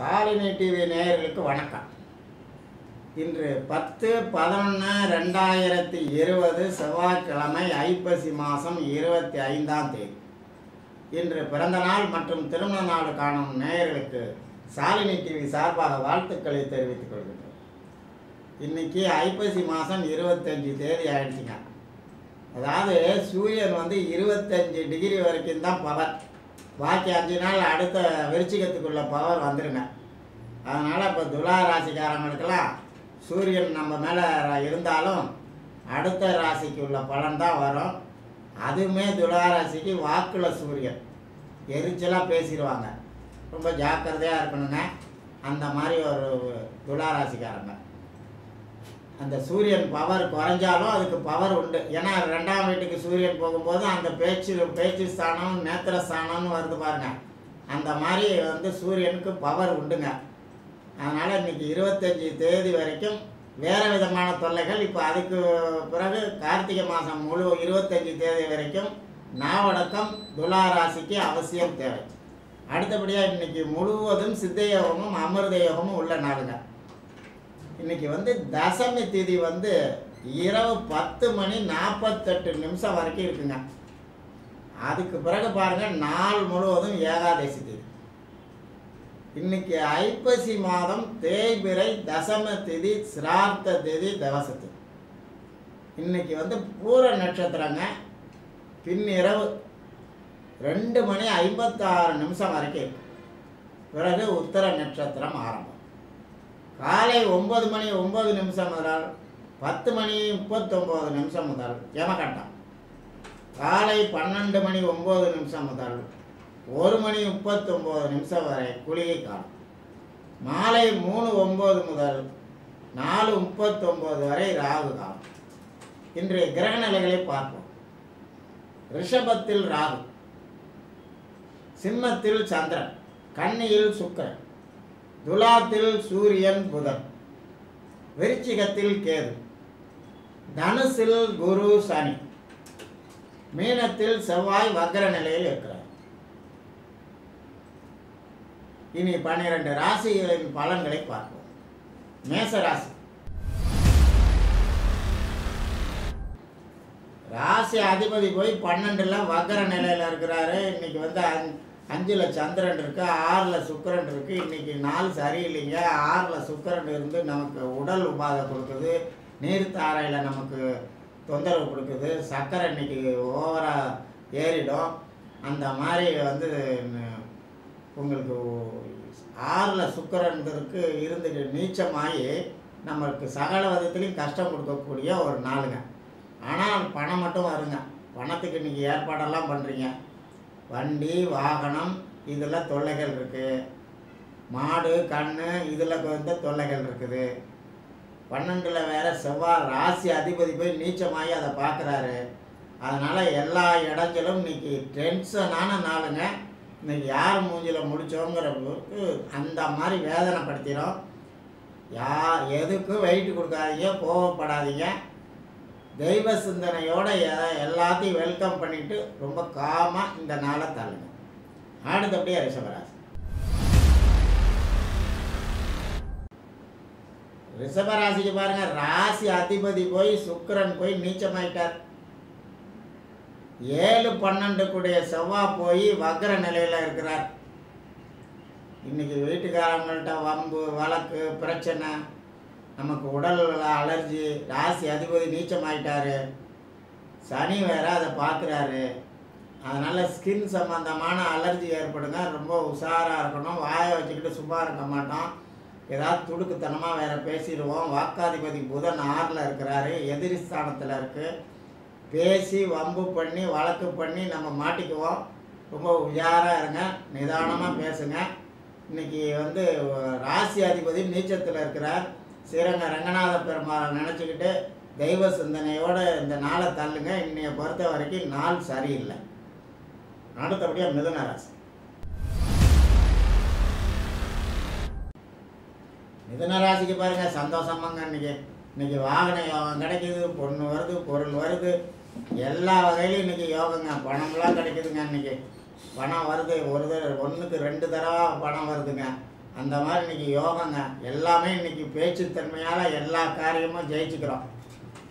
Shalini TV நேயர்களுக்கு வணக்கம். இன்று பத்து பதினொன்று ரெண்டாயிரத்தி இருபது செவ்வாய்க்கிழமை ஐப்பசி மாதம் இருபத்தி ஐந்தாம் தேதி. இன்று பிறந்த நாள் மற்றும் திருமண நாள் காணும் நேயர்களுக்கு சாலினி டிவி சார்பாக வாழ்த்துக்களை தெரிவித்துக் கொள்கின்றோம். இன்னைக்கு ஐப்பசி மாதம் இருபத்தஞ்சி தேதி ஆயிடுச்சுங்க. அதாவது சூரியன் வந்து இருபத்தஞ்சி டிகிரி வரைக்கும் தான் பவர் பாக்கி அஞ்சு நாள் அடுத்த விருச்சிகத்துக்குள்ள பவர் வந்துருங்க. அதனால் இப்போ துலா ராசிக்காரங்களுக்கெல்லாம் சூரியன் நம்ம மேலே இருந்தாலும் அடுத்த ராசிக்கு உள்ள பலன் தான் வரும். அதுவுமே துலா ராசிக்கு வாக்கில் சூரியன். எரிச்சலாக பேசிடுவாங்க. ரொம்ப ஜாக்கிரதையாக இருக்கணுங்க. அந்த மாதிரி ஒரு துலா ராசிக்காரங்க. அந்த சூரியன் பவர் குறைஞ்சாலும் அதுக்கு பவர் உண்டு. ஏன்னா ரெண்டாம் வீட்டுக்கு சூரியன் போகும்போது அந்த பேச்சு பேச்சு ஸ்தானம் நேத்திர ஸ்தானம்னு வருது பாருங்க. அந்த மாதிரி வந்து சூரியனுக்கு பவர் உண்டுங்க. அதனால் இன்னைக்கு இருபத்தஞ்சி தேதி வரைக்கும் வேறு விதமான தொல்லைகள். இப்போ அதுக்கு பிறகு கார்த்திகை மாதம் முழு இருபத்தஞ்சி தேதி வரைக்கும் நாவடக்கம் துலா ராசிக்கு அவசியம் தேவை. அடுத்தபடியாக இன்னைக்கு முழுவதும் சித்த யோகமும் அமிர்த யோகமும் உள்ள நாளுங்க. இன்னைக்கு வந்து தசமி திதி வந்து இரவு பத்து மணி நாற்பத்தெட்டு நிமிஷம் வரைக்கும் இருக்குங்க. அதுக்கு பிறகு பாருங்க நாள் முழுவதும் ஏகாதசி திதி. இன்னைக்கு ஐப்பசி மாதம் தேய்பிறை தசம திதி சிரார்த்த திதி தவசத்து இன்னைக்கு வந்து பூர நட்சத்திரங்க. பின்னிரவு ரெண்டு மணி ஐம்பத்தாறு நிமிஷம் வரைக்கும் பிறகு உத்தர நட்சத்திரம் ஆரம்பம். காலை ஒன்பது மணி ஒன்பது நிமிஷம் முதல் பத்து மணி முப்பத்தொம்போது நிமிஷம் முதல் யமகண்டம். காலை பன்னெண்டு மணி ஒம்பது நிமிஷம் முதல் ஒரு மணி முப்பத்தொம்போது நிமிஷம் வரை குளிகை காலம். மாலை மூணு ஒம்பது முதல் நாலு முப்பத்தொம்போது வரை ராகு காலம். இன்றைய கிரக நிலைகளை பார்ப்போம். ரிஷபத்தில் ராகு சிம்மத்தில் சந்திரன் கன்னியில் சுக்கரன். துலாத்தில் சூரியன் புதன். விருச்சிகத்தில் கேது. தனுசில் குரு சனி. மீனத்தில் செவ்வாய் வக்ர நிலையில் இருக்கிறார். இனி பன்னிரண்டு ராசிகளின் பலன்களை பார்ப்போம். மேச ராசி. ராசி அதிபதி போய் பன்னெண்டுல வக்கர நிலையில இருக்கிறாரு. இன்னைக்கு வந்து அஞ்சில் சந்திரன் இருக்கு ஆறில் சுக்கிரன் இருக்கு. இன்னைக்கு நாள் சரியில்லைங்க. ஆறில் சுக்கிரன் இருந்து நமக்கு உடல் உபாதை கொடுக்குது. நீர்த்தாரையில நமக்கு தொந்தரவு கொடுக்குது. சர்க்கரை இன்னைக்கு ஓவராக ஏறிடும். அந்த மாதிரி வந்து உங்களுக்கு ஆறில் சுக்கரன்றதுக்கு இருந்துட்டு நீச்சமாகி நம்மளுக்கு சகல விதத்துலையும் கஷ்டம் கொடுக்கக்கூடிய ஒரு நாளுங்க. ஆனால் பணம் மட்டும் வருங்க. பணத்துக்கு இன்றைக்கி ஏற்பாடெல்லாம் பண்ணுறீங்க வண்டி வாகனம் இதில் தொல்லைகள் இருக்குது மாடு கண்ணு இதில் கொஞ்சம் தொல்லைகள் இருக்குது. பன்னெண்டில் வேற செவ்வாய் ராசி அதிபதி போய் நீச்சமாகி அதை பார்க்குறாரு அதனால் எல்லா இடங்களும் இன்றைக்கி டென்ஷனான நாளுங்க. இன்னைக்கு யார் மூஞ்சில் முடித்தோங்கிறவங்களுக்கு அந்த மாதிரி வேதனைப்படுத்திடும் யார் எதுக்கும் வெயிட் கொடுக்காதீங்க கோவப்படாதீங்க. தெய்வ சிந்தனையோட எல்லாத்தையும் வெல்கம் பண்ணிட்டு ரொம்ப காமாக இந்த நாளை தள்ளுங்க. அடுத்தபடியே ரிஷபராசி. ரிஷபராசிக்கு பாருங்க ராசி அதிபதி போய் சுக்கிரன் போய் நீச்சமாயிட்டார். ஏழு பன்னெண்டு கூடிய செவ்வாய் போய் வக்கர நிலையில் இருக்கிறார். இன்னைக்கு வீட்டுக்காரங்கள்ட்ட வம்பு வழக்கு பிரச்சனை நமக்கு உடல் அலர்ஜி ராசி அதிபதி நீச்சமாயிட்டாரு. சனி வேற அதை பார்க்குறாரு. அதனால் ஸ்கின் சம்மந்தமான அலர்ஜி ஏற்படுங்க. ரொம்ப உஷாராக இருக்கணும். வாயை வச்சுக்கிட்டு சும்மா இருக்க மாட்டோம். ஏதாவது துடுக்குத்தனமாக வேற பேசிடுவோம். வாக்காதிபதி புதன் ஆறில் இருக்கிறாரு. எதிரி ஸ்தானத்தில் இருக்குது பேசி வம்பு பண்ணி வழக்கு பண்ணி நம்ம மாட்டிக்குவோம். ரொம்ப உஷாராக இருங்க. நிதானமாக பேசுங்க. இன்னைக்கு வந்து ராசி அதிபதி நீச்சத்தில் இருக்கிறார். ஸ்ரீரங்க ரங்கநாத பெருமாளை நினச்சிக்கிட்டு தெய்வ சிந்தனையோடு இந்த நாளை தள்ளுங்க. இன்னைய பொறுத்த வரைக்கும் நாள் சரியில்லை. அடுத்தபடியாக மிதுன ராசி மிதுன ராசிக்கு பாருங்க சந்தோஷமாங்க இன்றைக்கி இன்னைக்கு. வாகன யோகம் கிடைக்கிது பொண்ணு வருது பொருள் வருது. எல்லா வகையிலும் இன்னைக்கு யோகங்க. பணம்லாம் கிடைக்குதுங்க இன்றைக்கி பணம் வருது ஒரு தடவை ஒன்றுக்கு ரெண்டு தடவை பணம் வருதுங்க. அந்த மாதிரி இன்னைக்கு யோகங்க. எல்லாமே இன்னைக்கு பேச்சுத்தன்மையால் எல்லா காரியமும் ஜெயிச்சுக்கிறோம்.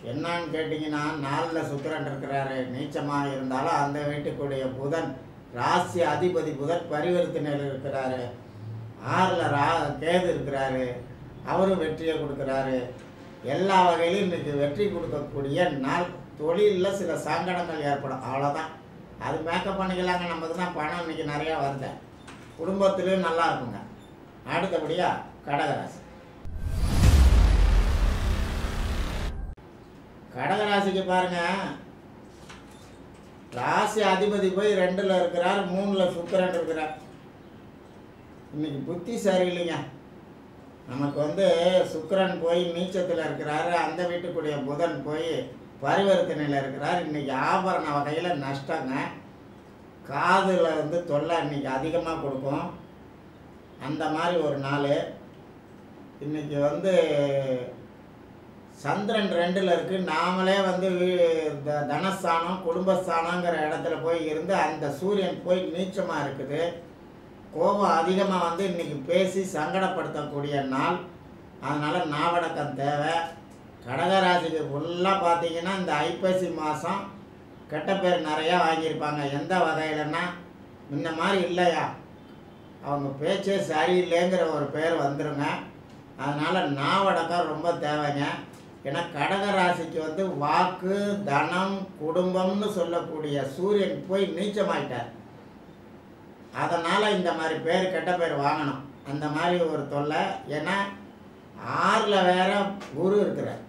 என்னன்னு கேட்டிங்கன்னா நாளில் சுக்கரன் இருக்கிறாரு. நீச்சமாக இருந்தாலும் அந்த வீட்டுக்குடைய புதன் ராசி அதிபதி புதன் பரிவர்த்தனையில் இருக்கிறாரு. ஆறில் ரா கேது இருக்கிறாரு. அவரும் வெற்றியை கொடுக்குறாரு. எல்லா வகையிலும் இன்றைக்கி வெற்றி கொடுக்கக்கூடிய நாள். தொழிலில் சில சங்கடங்கள் ஏற்படும். அவ்வளோதான் அது மேக்கப் பண்ணிக்கலாங்க. நமக்கு தான் பணம் இன்னைக்கு நிறையா வருது. குடும்பத்திலையும் நல்லா இருக்குங்க. அடுத்தபடியாக கடகராசி. கடகராசிக்கு பாருங்கள் ராசி அதிபதி போய் ரெண்டில் இருக்கிறார் மூணில் சுக்கரன் இருக்கிறார். இன்னைக்கு புத்தி சரியில்லைங்க. நமக்கு வந்து சுக்கரன் போய் நீச்சத்தில் இருக்கிறாரு அந்த வீட்டுக்குடைய புதன் போய் பரிவர்த்தனையில் இருக்கிறார். இன்னைக்கு ஆபரண வகையில் நஷ்டங்க. காதில் வந்து தொல்லை இன்றைக்கி அதிகமாக கொடுக்கும். அந்த மாதிரி ஒரு நாள். இன்றைக்கி வந்து சந்திரன் ரெண்டில் இருக்குது நாமளே வந்து வீ- த- தனஸ்தானம் குடும்பஸ்தானங்கிற இடத்துல போய் இருந்து அந்த சூரியன் போய் நீச்சமாக இருக்குது. கோபம் அதிகமாக வந்து இன்றைக்கி பேசி சங்கடப்படுத்தக்கூடிய நாள். அதனால் நாவடக்கம் தேவை. கடகராசிக்கு ஃபுல்லாக பார்த்தீங்கன்னா இந்த ஐப்பசி மாதம் கெட்ட பேர் நிறையா வாங்கியிருப்பாங்க. எந்த வகையிலன்னா இந்த மாதிரி இல்லையா? அவங்க பேச்சே சரியில்லைங்கிற ஒரு பேர் வந்துடுங்க அதனால் நாவடக்கம் ரொம்ப தேவைங்க. ஏன்னா கடக ராசிக்கு வந்து வாக்கு தனம் குடும்பம்னு சொல்லக்கூடிய சூரியன் போய் நீச்சமாயிட்டார். அதனால் இந்த மாதிரி பேர் கெட்ட பேர் வாங்கணும். அந்த மாதிரி ஒரு தொல்லை. ஏன்னா ஆறில் வேற குரு இருக்கிறார்.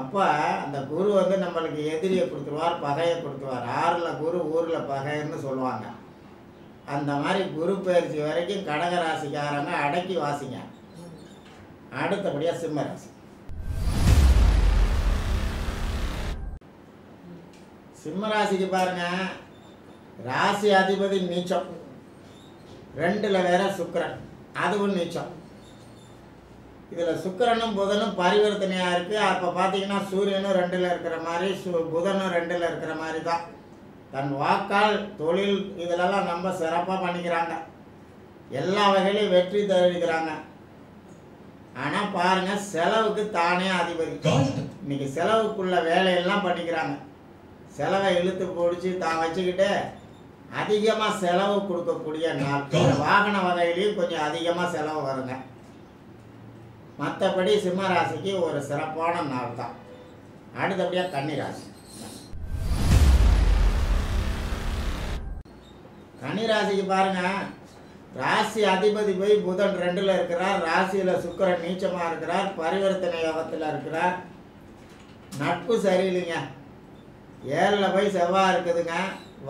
அப்போ அந்த குரு வந்து நம்மளுக்கு எதிரியை கொடுத்துருவார் பகையை கொடுத்துருவார். ஆறில் குரு ஊரில் பகைன்னு சொல்லுவாங்க. அந்த மாதிரி குரு பயிற்சி வரைக்கும் கடக ராசிக்காரங்க அடக்கி வாசிங்க. அடுத்தபடியாக சிம்ம ராசி. சிம்ம ராசிக்கு பாருங்க ராசி அதிபதி நீச்சம். ரெண்டில் வேற சுக்கிரன். அதுவும் நீச்சம். இதில் சுக்கிரனும் புதனும் பரிவர்த்தனையாக இருக்குது அப்போ பார்த்தீங்கன்னா சூரியனும் ரெண்டில் இருக்கிற மாதிரி சு புதனும் ரெண்டில் இருக்கிற மாதிரி தான். தன் வாக்கால் தொழில் இதிலெல்லாம் ரொம்ப சிறப்பாக பண்ணிக்கிறாங்க. எல்லா வகையிலையும் வெற்றி தருகிறாங்க ஆனால் பாருங்க செலவுக்கு தானே அதிபதி. இன்னைக்கு செலவுக்குள்ள வேலையெல்லாம் பண்ணிக்கிறாங்க. செலவை இழுத்து பிடிச்சி தான் வச்சுக்கிட்டு அதிகமாக செலவு கொடுக்கக்கூடிய இந்த வாகன வகையிலையும் கொஞ்சம் அதிகமாக செலவு வருங்க. மற்றபடி சிம்ம ராசிக்கு ஒரு சிறப்பான நாள் தான் அடுத்தபடியாக கன்னி கனி ராசிக்கு பாருங்க. ராசி அதிபதி போய் புதன் ரெண்டில் இருக்கிறார். ராசியில் சுக்கரன் நீச்சமாக இருக்கிறார். பரிவர்த்தனை யோகத்தில் இருக்கிறார். நட்பு சரியில்லைங்க. ஏழில் போய் செவ்வாய் இருக்குதுங்க.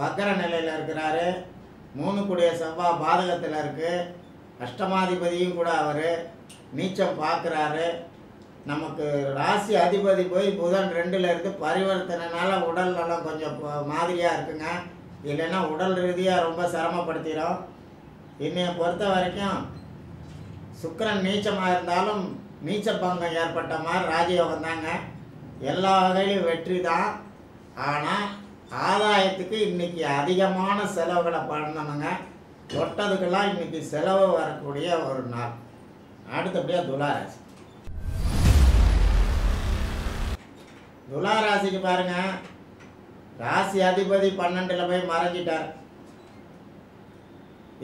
வக்கர நிலையில் இருக்கிறாரு. மூணு கூடிய செவ்வாய் பாதகத்தில் இருக்குது அஷ்டமாதிபதியும் கூட அவர் நீச்சம் பார்க்குறாரு நமக்கு ராசி அதிபதி போய் புதன் ரெண்டில் இருந்து பரிவர்த்தனைனால உடல் நலம் கொஞ்சம் மாதிரியாக இருக்குங்க. இல்லைன்னா உடல் ரீதியாக ரொம்ப சிரமப்படுத்திடும் என்னையை பொறுத்த வரைக்கும் சுக்கரன் நீச்சமாக இருந்தாலும் நீச்ச பங்கம் ஏற்பட்ட மாதிரி ராஜயோகம் தாங்க. எல்லா வகையிலும் வெற்றி தான். ஆனால் ஆதாயத்துக்கு இன்னைக்கு அதிகமான செலவுகளை பண்ணணுங்க. தொட்டதுக்கெல்லாம் இன்னைக்கு செலவு வரக்கூடிய ஒரு நாள். அடுத்தபடியாக துளாராசி. துளாராசிக்கு பாருங்கள் ராசி அதிபதி பன்னெண்டில் போய் மறைஞ்சிட்டார்.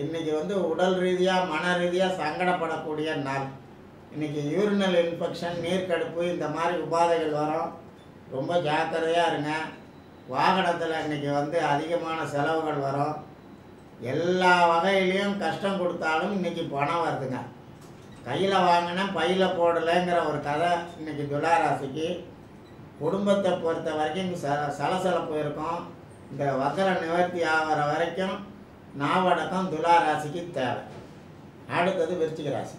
இன்னைக்கு வந்து உடல் ரீதியாக மன ரீதியாக சங்கடப்படக்கூடிய நாள். இன்னைக்கு யூரினல் இன்ஃபெக்ஷன் நீர்க்கடுப்பு இந்த மாதிரி உபாதைகள் வரும். ரொம்ப ஜாக்கிரதையாக இருங்க. வாகனத்தில் இன்னைக்கு வந்து அதிகமான செலவுகள் வரும். எல்லா வகையிலையும் கஷ்டம் கொடுத்தாலும் இன்னைக்கு பணம் வருதுங்க. கையில் வாங்கினேன் பையில் போடலைங்கிற ஒரு கதை இன்னைக்கு துளாராசிக்கு. குடும்பத்தை பொறுத்த வரைக்கும் ச சலசலப்பு இருக்கும் இந்த வக்கர நிவர்த்தி ஆகிற வரைக்கும் நாவடக்கம் துலா ராசிக்கு தேவை. அடுத்தது விருச்சிக ராசி.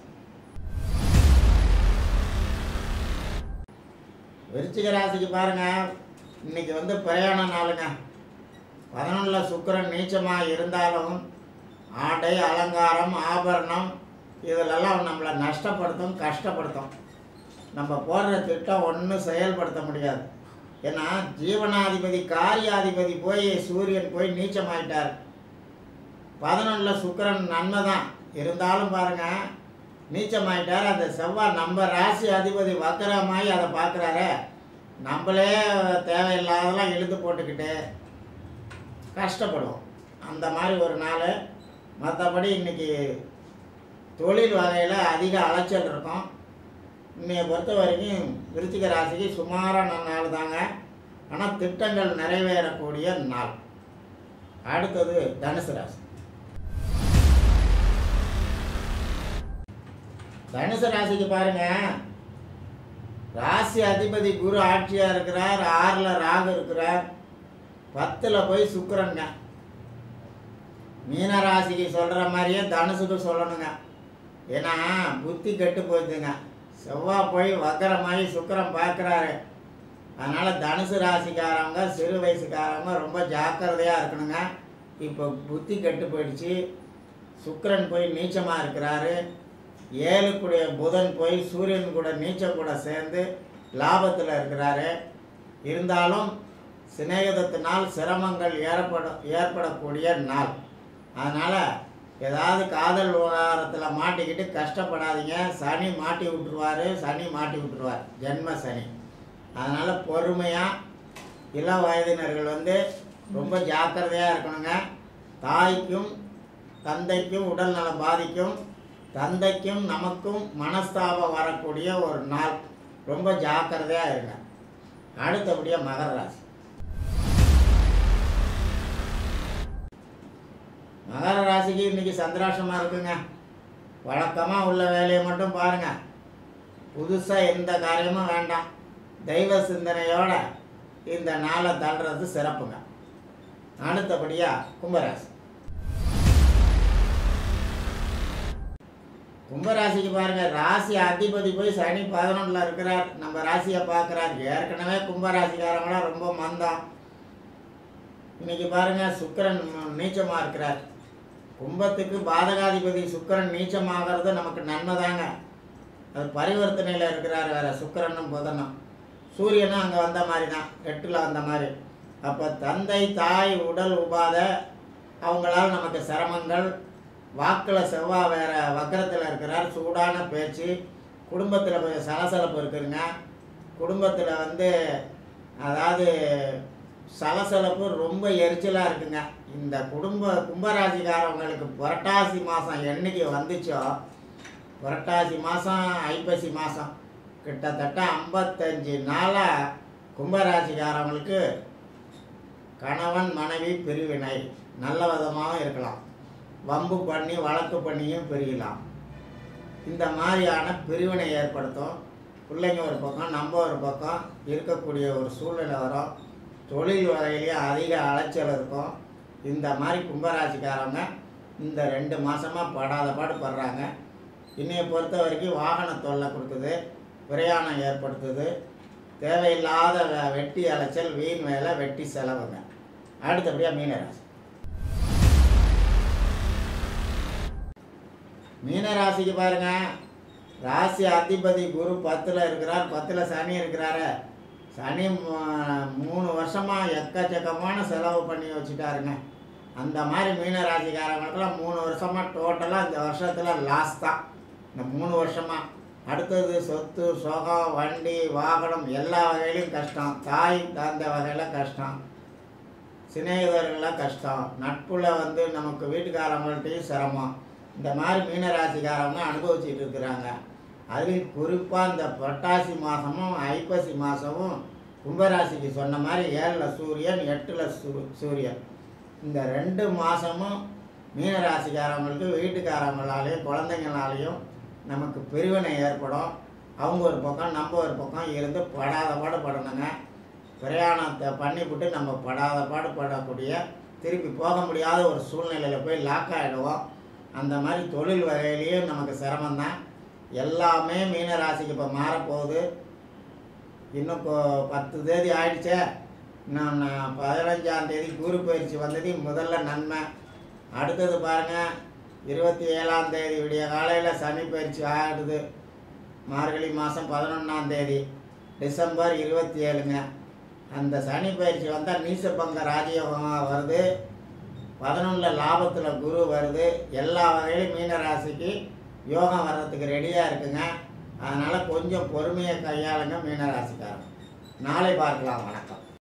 விருச்சிக ராசிக்கு பாருங்கள் இன்னைக்கு வந்து பிரயாண நாளுங்க. பதினொன்றில் சுக்கரன் நீச்சமாக இருந்தாலும் ஆடை அலங்காரம் ஆபரணம் இதிலெல்லாம் நம்மளை நஷ்டப்படுத்தும் கஷ்டப்படுத்தும். நம்ம போடுற திட்டம் ஒன்றும் செயல்படுத்த முடியாது. ஏன்னா ஜீவனாதிபதி காரியாதிபதி போய் சூரியன் போய் நீச்சமாயிட்டார். பதினொன்றில் சுக்கிரன் நன்மை தான் இருந்தாலும் பாருங்கள் நீச்சமாயிட்டார். அந்த செவ்வாய் நம்ம ராசி அதிபதி வக்கரமாயி அதை பார்க்குறாரு. நம்மளே தேவையில்லாதெல்லாம் இழுத்து போட்டுக்கிட்டு கஷ்டப்படுவோம். அந்த மாதிரி ஒரு நாள். மற்றபடி இன்றைக்கி தொழில் வகையில் அதிக அலைச்சல் இருக்கும். இன்னைய பொறுத்த வரைக்கும் விருச்சிக ராசிக்கு சுமாரான நாள் தாங்க. ஆனால் திட்டங்கள் நிறைவேறக்கூடிய நாள். அடுத்தது தனுசு ராசி. தனுசு ராசிக்கு பாருங்க. ராசி அதிபதி குரு ஆட்சியாக இருக்கிறார் ஆறில் ராகு இருக்கிறார். பத்தில் போய் சுக்கரங்க மீன ராசிக்கு சொல்கிற மாதிரியே தனுசுக்கு சொல்லணுங்க. ஏன்னா புத்தி கெட்டு போச்சுங்க செவ்வாய் போய் வக்கரமாகி சுக்கரம் பார்க்குறாரு. அதனால் தனுசு ராசிக்காரவங்க சிறு வயசுக்காரவங்க ரொம்ப ஜாக்கிரதையாக இருக்கணுங்க. இப்போ புத்தி கெட்டு போயிடுச்சு. சுக்கரன் போய் நீச்சமாக இருக்கிறாரு. ஏழுக்குடைய புதன் போய் சூரியன் கூட நீச்சம் கூட சேர்ந்து லாபத்தில் இருக்கிறாரு. இருந்தாலும் சிநேகிதத்தினால் சிரமங்கள் ஏற்பட ஏற்படக்கூடிய நாள். அதனால் ஏதாவது காதல் விவகாரத்தில் மாட்டிக்கிட்டு கஷ்டப்படாதீங்க. சனி மாட்டி விட்டுருவார் சனி மாட்டி விட்டுருவார். ஜென்ம சனி. அதனால் பொறுமையாக இள வயதினர்கள் வந்து ரொம்ப ஜாக்கிரதையாக இருக்கணுங்க. தாய்க்கும் தந்தைக்கும் உடல் நலம் பாதிக்கும். தந்தைக்கும் நமக்கும் மனஸ்தாபம் வரக்கூடிய ஒரு நாள். ரொம்ப ஜாக்கிரதையாக இருங்க. அடுத்தபடியாக மகர ராசி. மகர ராசிக்கு இன்னைக்கு சந்திராசமாக இருக்குங்க. வழக்கமாக உள்ள வேலையை மட்டும் பாருங்க. புதுசாக எந்த காரியமும் வேண்டாம். தெய்வ சிந்தனையோட இந்த நாளை தள்ளுறது சிறப்புங்க. அடுத்தபடியாக கும்பராசி. கும்பராசிக்கு பாருங்கள் ராசி அதிபதி போய் சனி பதினொன்றில் இருக்கிறார். நம்ம ராசியை பார்க்குறார். ஏற்கனவே கும்பராசிக்காரங்களாம் ரொம்ப மந்தம். இன்னைக்கு பாருங்க சுக்கிரன் நீச்சமாக இருக்கிறார். கும்பத்துக்கு பாதகாதிபதி சுக்கிரன் நீச்சமாகிறது நமக்கு நன்மை தாங்க அது பரிவர்த்தனையில் இருக்கிறார் வேற சுக்கிரனும் புதனும். சூரியனும் அங்கே வந்த மாதிரி தான் எட்டில் வந்த மாதிரி. அப்போ தந்தை தாய் உடல் உபாத அவங்களால் நமக்கு சிரமங்கள். வாக்கில் செவ்வாய் வேற வக்கரத்தில் இருக்கிறார் சூடான பேச்சு. குடும்பத்தில் கொஞ்சம் சலசலப்பு இருக்குதுங்க. குடும்பத்தில் வந்து அதாவது சலசலப்பு ரொம்ப எரிச்சலாக இருக்குங்க. இந்த குடும்ப கும்பராசிக்காரவங்களுக்கு புரட்டாசி மாதம் என்னைக்கு வந்துச்சோ புரட்டாசி மாதம் ஐப்பசி மாதம் கிட்டத்தட்ட ஐம்பத்தஞ்சு நாளாக கும்பராசிக்காரவங்களுக்கு கணவன் மனைவி பிரிவினை. நல்ல விதமாகவும் இருக்கலாம். வம்பு பண்ணி வழக்கு பண்ணியும் பிரியலாம். இந்த மாதிரியான பிரிவினை ஏற்படுத்தும். பிள்ளைங்க ஒரு பக்கம் நம்ம ஒரு பக்கம் இருக்கக்கூடிய ஒரு சூழ்நிலை வரும். தொழில் வகையிலேயே அதிக அலைச்சல் இருக்கும். இந்த மாதிரி கும்பராசிக்காரங்க இந்த ரெண்டு மாதமாக படாத பாடு படுறாங்க. இன்னையை பொறுத்த வரைக்கும் வாகன தொல்லை கொடுக்குது பிரயாணம் ஏற்படுத்துது. தேவையில்லாத வெட்டி அலைச்சல் வீண் வேலை வெட்டி செலவுங்க. அடுத்தபடியாக மீனராசி. மீனராசிக்கு பாருங்க ராசி அதிபதி குரு பத்தில் இருக்கிறார் பத்தில் சனி இருக்கிறாரு. சனி மூணு வருஷமாக எக்கச்சக்கமான செலவு பண்ணி வச்சுட்டாருங்க. அந்த மாதிரி மீனராசிக்காரங்களுக்குலாம் மூணு வருஷமாக டோட்டலாக இந்த வருஷத்தில் லாஸ் தான். இந்த மூணு வருஷமாக அடுத்தது சொத்து சுகம் வண்டி வாகனம் எல்லா வகையிலையும் கஷ்டம். தாய் தந்த வகையில் கஷ்டம். சிநேகிதர்களாக கஷ்டம். நட்புல வந்து நமக்கு வீட்டுக்காரங்கள்ட்டையும் சிரமம். இந்த மாதிரி மீனராசிக்காரங்க அனுபவிச்சுட்டு இருக்கிறாங்க. அதுலேயும் குறிப்பாக இந்த புரட்டாசி மாதமும் ஐப்பசி மாதமும் கும்பராசிக்கு சொன்ன மாதிரி ஏழில் சூரியன் எட்டில் சூ சூரியன். இந்த ரெண்டு மாதமும் மீனராசிக்காரங்களுக்கு வீட்டுக்காரங்களாலேயும் குழந்தைங்களாலேயும் நமக்கு பிரிவினை ஏற்படும். அவங்க ஒரு பக்கம் நம்ம ஒரு பக்கம் இருந்து படாத பாடு படணுங்க. பிரயாணத்தை பண்ணிவிட்டு நம்ம படாத பாடு படக்கூடிய திருப்பி போக முடியாத ஒரு சூழ்நிலையில் போய் லாக் ஆகிடுவோம் அந்த மாதிரி தொழில் வகையிலையும் நமக்கு சிரமம்தான். எல்லாமே மீனராசிக்கு இப்போ மாறப்போகுது. இன்னும் இப்போ பத்து தேதி ஆயிடுச்சே. நான் பதினஞ்சாம் தேதி குரு பயிற்சி வந்தது முதல்ல நன்மை. அடுத்தது பாருங்கள் இருபத்தி ஏழாம் தேதி விடிய காலையில் சனி பயிற்சி ஆகிடுது மார்கழி மாதம் பதினொன்றாம் தேதி டிசம்பர் இருபத்தி ஏழுங்க அந்த சனி பயிற்சி வந்தால் நீசபங்க ராஜயோகமாக வருது. பதினொன்றில் லாபத்தில் குரு வருது. எல்லா வகையிலும் மீனராசிக்கு யோகம் வர்றதுக்கு ரெடியாக இருக்குங்க. அதனால் கொஞ்சம் பொறுமையை கையாளுங்க மீனராசிக்காரன் நாளை பார்க்கலாம். வணக்கம்.